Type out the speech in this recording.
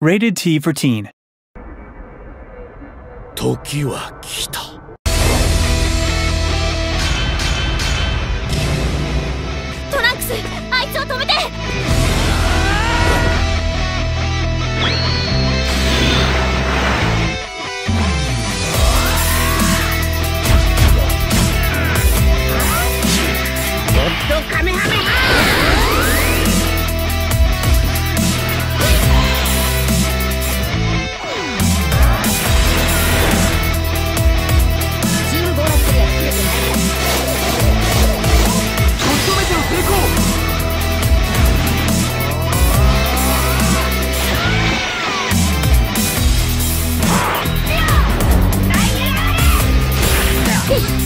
Rated T for Teen. 時は来た Peace.